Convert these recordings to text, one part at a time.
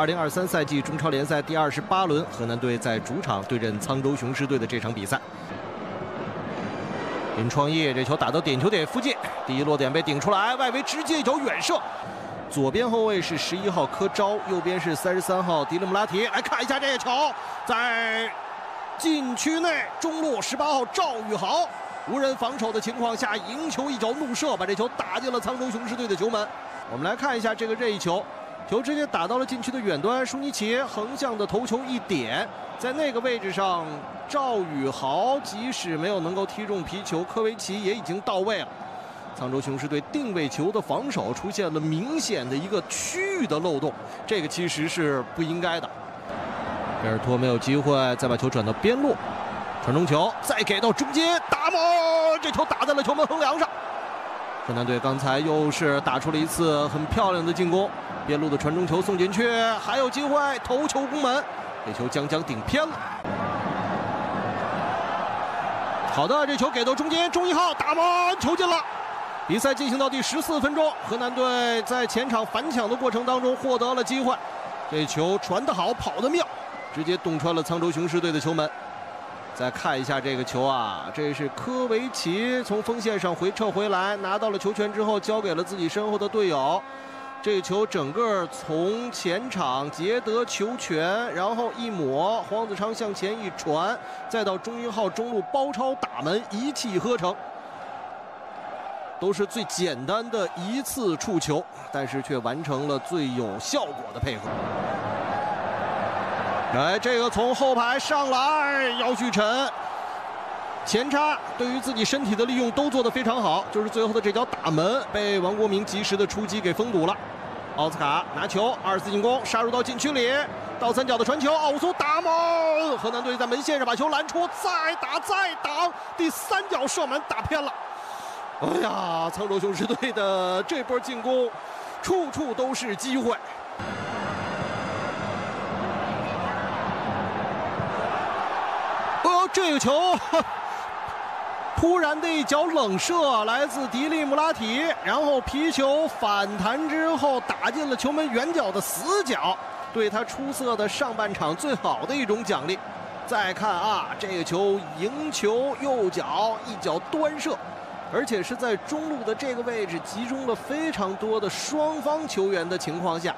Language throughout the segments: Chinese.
二零二三赛季中超联赛第二十八轮，河南队在主场对阵沧州雄狮队的这场比赛。林创业这球打到点球点附近，第一落点被顶出来，外围直接一脚远射。左边后卫是十一号柯昭，右边是三十三号迪勒姆拉提。来看一下这个球，在禁区内中路十八号赵宇豪无人防守的情况下，迎球一脚怒射，把这球打进了沧州雄狮队的球门。我们来看一下这个任意球，球直接打到了禁区的远端，舒尼奇横向的头球一点，在那个位置上，赵宇豪即使没有能够踢中皮球，科维奇也已经到位了。沧州雄狮队定位球的防守出现了明显的一个区域的漏洞，这个其实是不应该的。贝尔托没有机会再把球转到边路，传中球再给到中间，打门，这球打在了球门横梁上。河南队刚才又是打出了一次很漂亮的进攻，边路的传中球送进去，还有机会头球攻门，这球将将顶偏了。好的，这球给到中间，钟一号打门，球进了。比赛进行到第十四分钟，河南队在前场反抢的过程当中获得了机会，这球传得好，跑得妙，直接洞穿了沧州雄狮队的球门。再看一下这个球啊，这是科维奇从锋线上回撤回来，拿到了球权之后交给了自己身后的队友。这球整个从前场截得球权，然后一抹，黄子昌向前一传，再到钟英浩中路包抄打门，一气呵成。都是最简单的一次触球，但是却完成了最有效果的配合。来，这个从后排上来，姚旭晨前插，对于自己身体的利用都做得非常好，就是最后的这脚打门被王国明及时的出击给封堵了。奥斯卡拿球，二次进攻杀入到禁区里，倒三角的传球，奥苏打门，河南队在门线上把球拦出，再打再挡，第三脚射门打偏了。哎呀，沧州雄狮队的这波进攻，处处都是机会。哦，这个球，突然的一脚冷射来自迪利穆拉提，然后皮球反弹之后打进了球门远角的死角，对他出色的上半场最好的一种奖励。再看啊，这个球迎球右脚一脚端射。而且是在中路的这个位置集中了非常多的双方球员的情况下，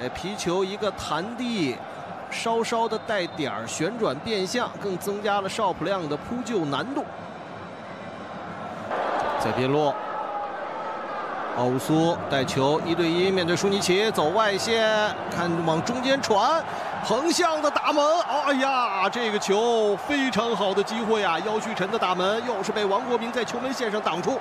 呃，皮球一个弹地，稍稍的带点儿旋转变向，更增加了邵普亮的扑救难度。在边路，奥乌苏带球一对一面对舒尼奇走外线，看往中间传。横向的打门，哎呀，这个球非常好的机会啊！姚旭晨的打门又是被王国明在球门线上挡出。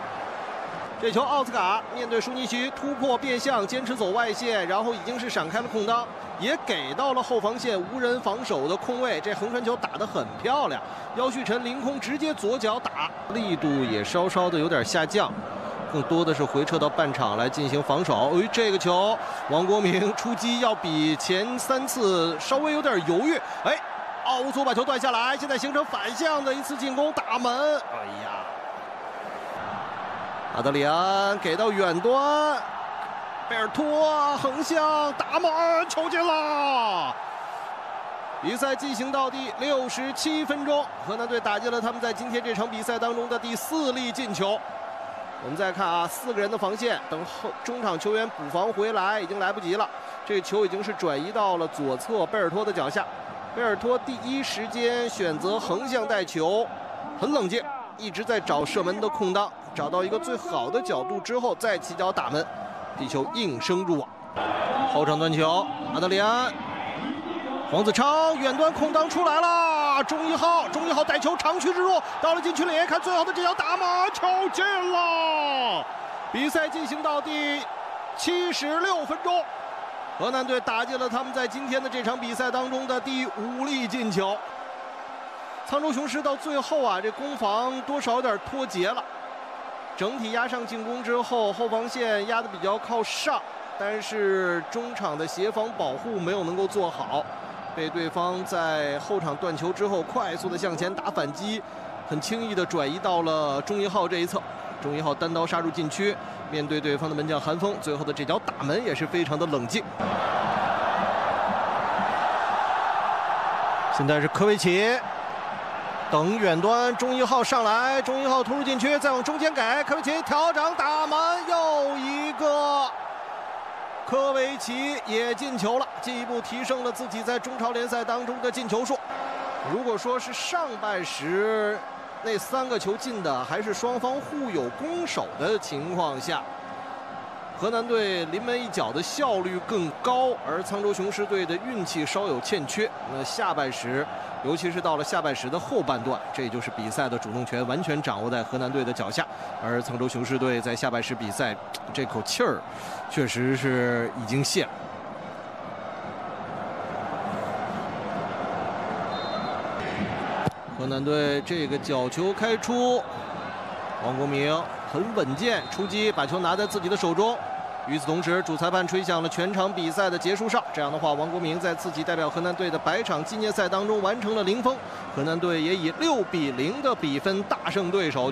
这球奥斯卡面对舒尼奇突破变向，坚持走外线，然后已经是闪开了空当，也给到了后防线无人防守的空位。这横传球打得很漂亮，姚旭晨凌空直接左脚打，力度也稍稍的有点下降。更多的是回撤到半场来进行防守。由于这个球，王国明出击要比前三次稍微有点犹豫。哎，奥乌苏把球断下来，现在形成反向的一次进攻打门。哎呀，阿德里安给到远端，贝尔托横向打门，球进了。比赛进行到第六十七分钟，河南队打进了他们在今天这场比赛当中的第四粒进球。我们再看啊，四个人的防线，等后中场球员补防回来已经来不及了。这个球已经是转移到了左侧贝尔托的脚下。贝尔托第一时间选择横向带球，很冷静，一直在找射门的空当，找到一个最好的角度之后再起脚打门，地球应声入网。后场断球，阿德里安。黄子昌远端空当出来了，中一号，中一号带球长驱直入，到了禁区里，看最后的这脚打门，球进了。比赛进行到第七十六分钟，河南队打进了他们在今天的这场比赛当中的第五粒进球。沧州雄狮到最后啊，这攻防多少有点脱节了，整体压上进攻之后后防线压的比较靠上但是中场的协防保护没有能够做好被对方在后场断球之后快速的向前打反击很轻易的转移到了中一号这一侧。中一号单刀杀入禁区面对对方的门将韩风最后的这脚打门也是非常的冷静。现在是科维奇等远端中一号上来，中一号突入禁区，再往中间给科维奇调整打门，又一个，科维奇也进球了，进一步提升了自己在中超联赛当中的进球数。如果说是上半时那三个球进的还是双方互有攻守的情况下。河南队临门一脚的效率更高，而沧州雄狮队的运气稍有欠缺。那下半时，尤其是到了下半时的后半段，这就是比赛的主动权完全掌握在河南队的脚下。而沧州雄狮队在下半时比赛这口气儿，确实是已经泄了。河南队这个角球开出，王国明。很稳健出击，把球拿在自己的手中。与此同时，主裁判吹响了全场比赛的结束哨。这样的话，王国明在自己代表河南队的百场纪念赛当中完成了零封。河南队也以六比零的比分大胜对手。